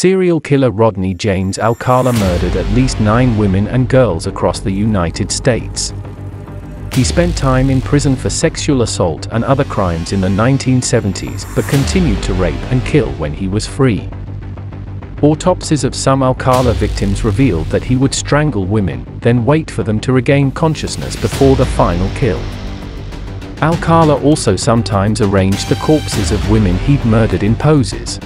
Serial killer Rodney James Alcala murdered at least nine women and girls across the United States. He spent time in prison for sexual assault and other crimes in the 1970s but continued to rape and kill when he was free. Autopsies of some Alcala victims revealed that he would strangle women, then wait for them to regain consciousness before the final kill. Alcala also sometimes arranged the corpses of women he'd murdered in poses.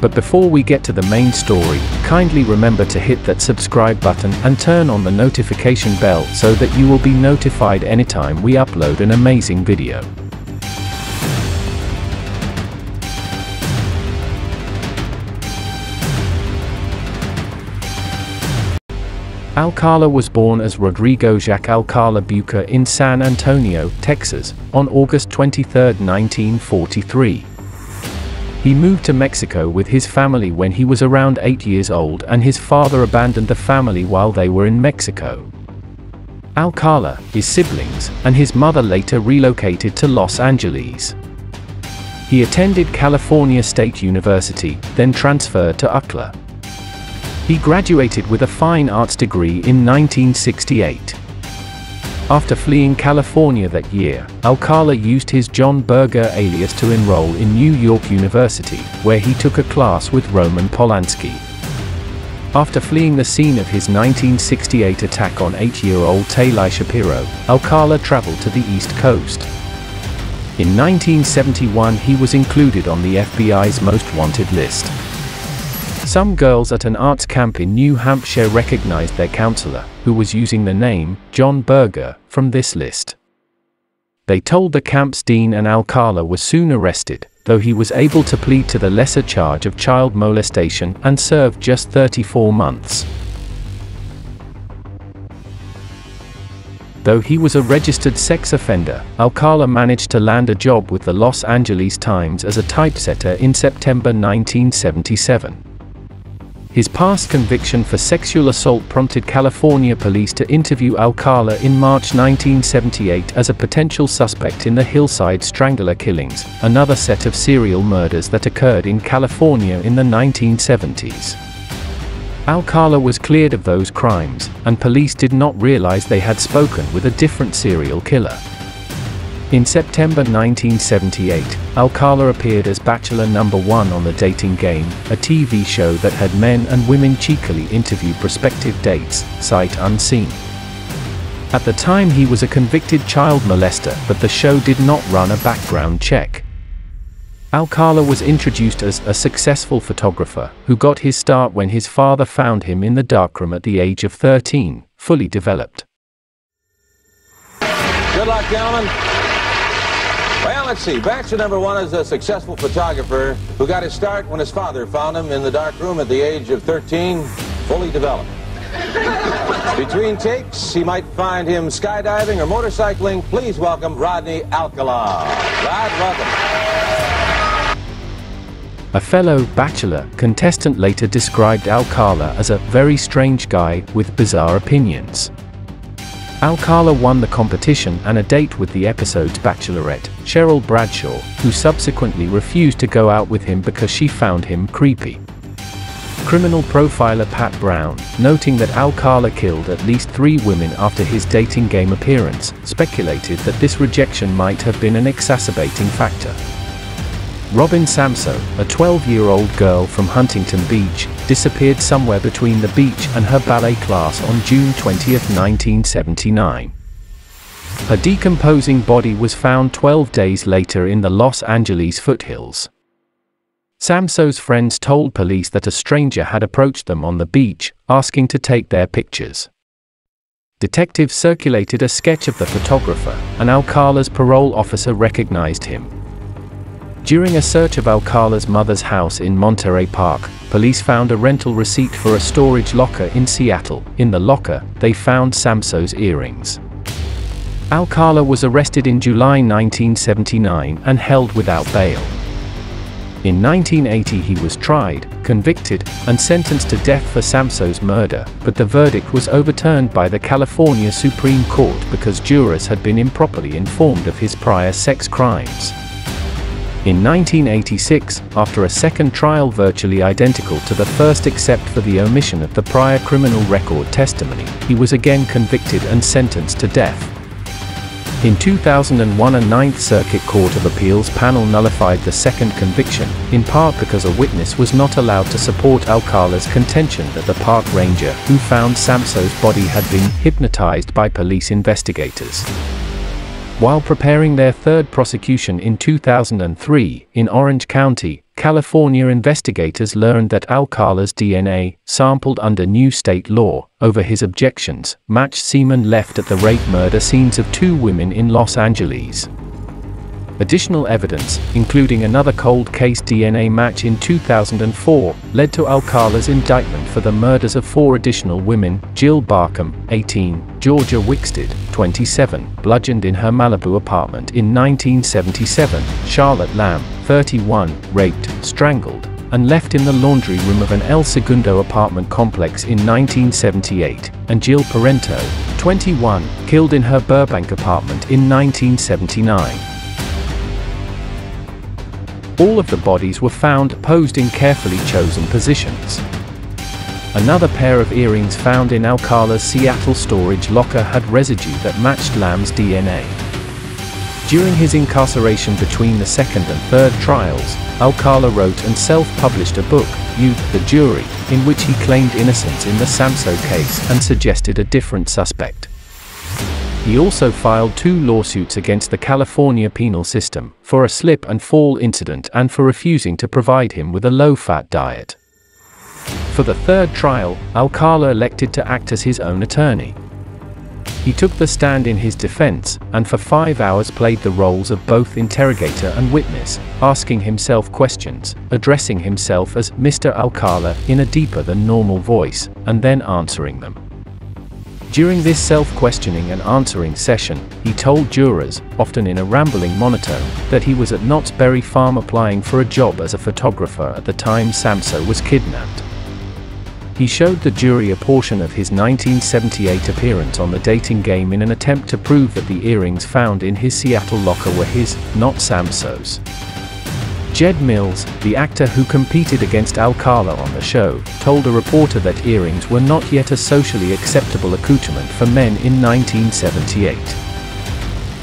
But before we get to the main story, kindly remember to hit that subscribe button and turn on the notification bell so that you will be notified anytime we upload an amazing video. Alcala was born as Rodrigo Jacques Alcala Buquor in San Antonio, Texas, on August 23, 1943. He moved to Mexico with his family when he was around 8 years old and his father abandoned the family while they were in Mexico. Alcala, his siblings, and his mother later relocated to Los Angeles. He attended California State University, then transferred to UCLA. He graduated with a fine arts degree in 1968. After fleeing California that year, Alcala used his John Berger alias to enroll in New York University, where he took a class with Roman Polanski. After fleeing the scene of his 1968 attack on eight-year-old Tali Shapiro, Alcala traveled to the East Coast. In 1971 he was included on the FBI's Most Wanted list. Some girls at an arts camp in New Hampshire recognized their counselor, who was using the name, John Berger, from this list. They told the camp's dean and Alcala was soon arrested, though he was able to plead to the lesser charge of child molestation and served just 34 months. Though he was a registered sex offender, Alcala managed to land a job with the Los Angeles Times as a typesetter in September 1977. His past conviction for sexual assault prompted California police to interview Alcala in March 1978 as a potential suspect in the Hillside Strangler killings, another set of serial murders that occurred in California in the 1970s. Alcala was cleared of those crimes, and police did not realize they had spoken with a different serial killer. In September 1978, Alcala appeared as Bachelor Number 1 on The Dating Game, a TV show that had men and women cheekily interview prospective dates, sight unseen. At the time he was a convicted child molester but the show did not run a background check. Alcala was introduced as a successful photographer who got his start when his father found him in the darkroom at the age of 13, fully developed. Good luck, gentlemen. Well, let's see. Baxter number one is a successful photographer who got his start when his father found him in the dark room at the age of 13, fully developed. Between takes, he might find him skydiving or motorcycling. Please welcome Rodney Alcala. Rod, welcome. A fellow Bachelor contestant later described Alcala as a very strange guy with bizarre opinions. Alcala won the competition and a date with the episode's bachelorette, Cheryl Bradshaw, who subsequently refused to go out with him because she found him creepy. Criminal profiler Pat Brown, noting that Alcala killed at least three women after his dating game appearance, speculated that this rejection might have been an exacerbating factor. Robin Samsoe, a 12-year-old girl from Huntington Beach, disappeared somewhere between the beach and her ballet class on June 20, 1979. Her decomposing body was found 12 days later in the Los Angeles foothills. Samsoe's friends told police that a stranger had approached them on the beach, asking to take their pictures. Detectives circulated a sketch of the photographer, and Alcala's parole officer recognized him. During a search of Alcala's mother's house in Monterey Park, police found a rental receipt for a storage locker in Seattle. In the locker, they found Samsoe's earrings. Alcala was arrested in July 1979 and held without bail. In 1980 he was tried, convicted, and sentenced to death for Samsoe's murder, but the verdict was overturned by the California Supreme Court because jurors had been improperly informed of his prior sex crimes. In 1986, after a second trial virtually identical to the first except for the omission of the prior criminal record testimony, he was again convicted and sentenced to death. In 2001 a Ninth Circuit Court of Appeals panel nullified the second conviction, in part because a witness was not allowed to support Alcala's contention that the park ranger who found Samsoe's body had been hypnotized by police investigators. While preparing their third prosecution in 2003, in Orange County, California investigators learned that Alcala's DNA, sampled under new state law, over his objections, matched semen left at the rape murder scenes of two women in Los Angeles. Additional evidence, including another cold case DNA match in 2004, led to Alcala's indictment for the murders of four additional women Jill Barcombe, 18, Georgia Wixted, 27, bludgeoned in her Malibu apartment in 1977, Charlotte Lamb, 31, raped, strangled, and left in the laundry room of an El Segundo apartment complex in 1978, and Jill Parenteau, 21, killed in her Burbank apartment in 1979. All of the bodies were found posed in carefully chosen positions. Another pair of earrings found in Alcala's Seattle storage locker had residue that matched Lamb's DNA. During his incarceration between the second and third trials, Alcala wrote and self-published a book, You, the Jury, in which he claimed innocence in the Samsoe case and suggested a different suspect. He also filed two lawsuits against the California penal system for a slip and fall incident and for refusing to provide him with a low-fat diet. For the third trial, Alcala elected to act as his own attorney. He took the stand in his defense, and for five hours played the roles of both interrogator and witness, asking himself questions, addressing himself as Mr. Alcala in a deeper than normal voice, and then answering them. During this self-questioning and answering session, he told jurors, often in a rambling monotone, that he was at Knott's Berry Farm applying for a job as a photographer at the time Samsoe was kidnapped. He showed the jury a portion of his 1978 appearance on the dating game in an attempt to prove that the earrings found in his Seattle locker were his, not Samsoe's. Jed Mills, the actor who competed against Alcala on the show, told a reporter that earrings were not yet a socially acceptable accoutrement for men in 1978.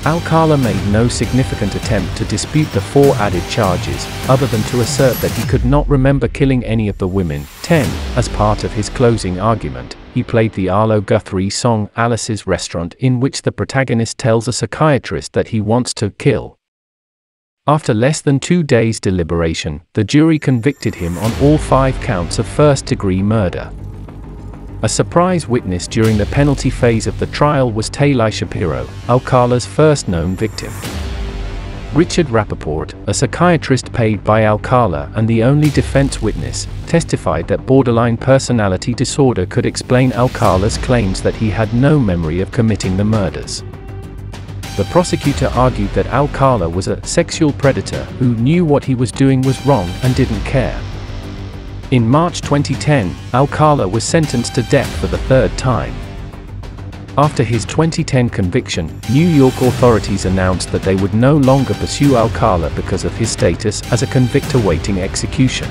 Alcala made no significant attempt to dispute the four added charges, other than to assert that he could not remember killing any of the women. 10. As part of his closing argument, he played the Arlo Guthrie song Alice's Restaurant in which the protagonist tells a psychiatrist that he wants to kill, after less than two days' deliberation, the jury convicted him on all five counts of first-degree murder. A surprise witness during the penalty phase of the trial was Tali Shapiro, Alcala's first known victim. Richard Rappaport, a psychiatrist paid by Alcala and the only defense witness, testified that borderline personality disorder could explain Alcala's claims that he had no memory of committing the murders the prosecutor argued that Alcala was a sexual predator who knew what he was doing was wrong and didn't care. In March 2010, Alcala was sentenced to death for the third time. After his 2010 conviction, New York authorities announced that they would no longer pursue Alcala because of his status as a convict awaiting execution.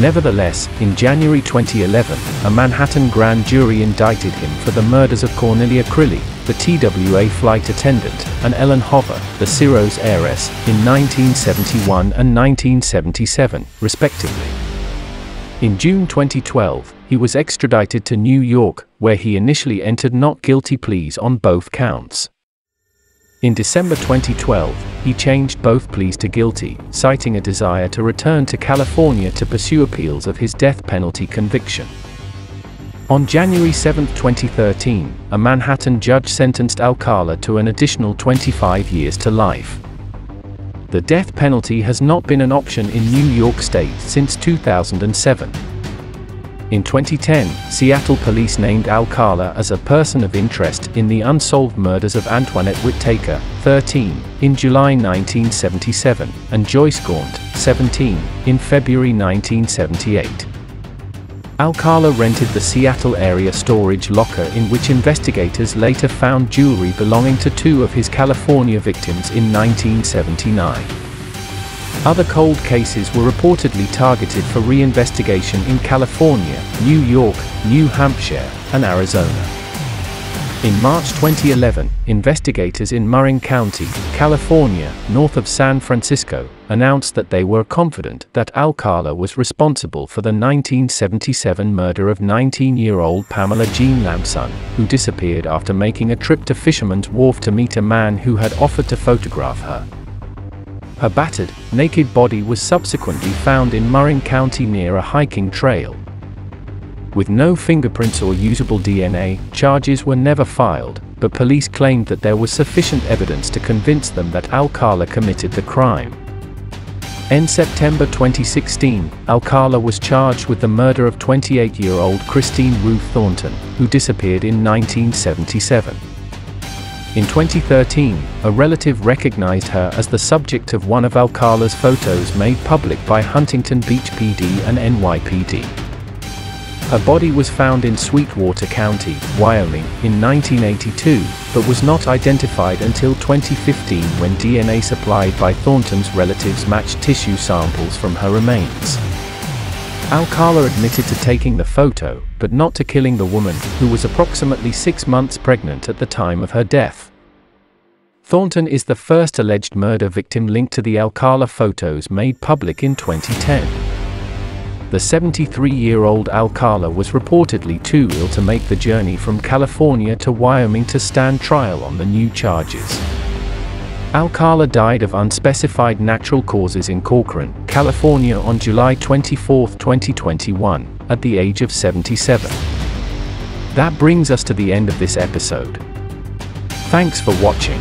Nevertheless, in January 2011, a Manhattan grand jury indicted him for the murders of Cornelia Crilly, the TWA flight attendant, and Ellen Hover, the Ciro's heiress, in 1971 and 1977, respectively. In June 2012, he was extradited to New York, where he initially entered not guilty pleas on both counts. In December 2012, he changed both pleas to guilty, citing a desire to return to California to pursue appeals of his death penalty conviction. On January 7, 2013, a Manhattan judge sentenced Alcala to an additional 25 years to life. The death penalty has not been an option in New York State since 2007. In 2010, Seattle police named Alcala as a person of interest in the unsolved murders of Antoinette Whittaker, 13, in July 1977, and Joyce Gaunt, 17, in February 1978. Alcala rented the Seattle area storage locker in which investigators later found jewelry belonging to two of his California victims in 1979. Other cold cases were reportedly targeted for reinvestigation in California, New York, New Hampshire, and Arizona. In March 2011, investigators in Marin County, California, north of San Francisco, announced that they were confident that Alcala was responsible for the 1977 murder of 19-year-old Pamela Jean Lamson, who disappeared after making a trip to Fisherman's Wharf to meet a man who had offered to photograph her. Her battered, naked body was subsequently found in Marin County near a hiking trail, with no fingerprints or usable DNA, charges were never filed, but police claimed that there was sufficient evidence to convince them that Alcala committed the crime. In September 2016, Alcala was charged with the murder of 28-year-old Christine Ruth Thornton, who disappeared in 1977. In 2013, a relative recognized her as the subject of one of Alcala's photos made public by Huntington Beach PD and NYPD. Her body was found in Sweetwater County, Wyoming, in 1982, but was not identified until 2015 when DNA supplied by Thornton's relatives matched tissue samples from her remains. Alcala admitted to taking the photo, but not to killing the woman, who was approximately six months pregnant at the time of her death. Thornton is the first alleged murder victim linked to the Alcala photos made public in 2010 the 73-year-old Alcala was reportedly too ill to make the journey from California to Wyoming to stand trial on the new charges. Alcala died of unspecified natural causes in Corcoran, California on July 24, 2021, at the age of 77. That brings us to the end of this episode. Thanks for watching.